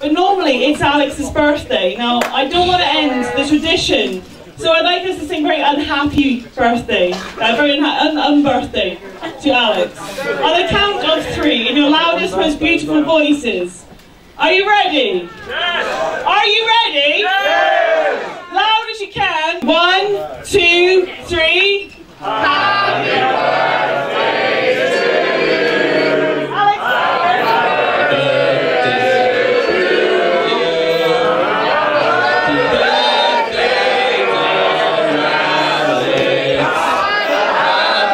but normally it's Alex's birthday. Now, I don't want to end the tradition, so I'd like us to sing very unhappy birthday, uh, very un- unbirthday to Alex. On the count of three, in your loudest, most beautiful voices. Are you ready? Yes! Are you ready? Yes! Loud as you can. One, two, three. Alex.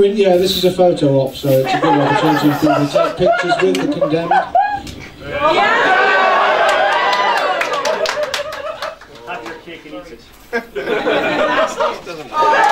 We- yeah, this is a photo op, so it's a good opportunity for people to take pictures with the condemned. Yeah. Have your cake and eat it.